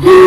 Yeah.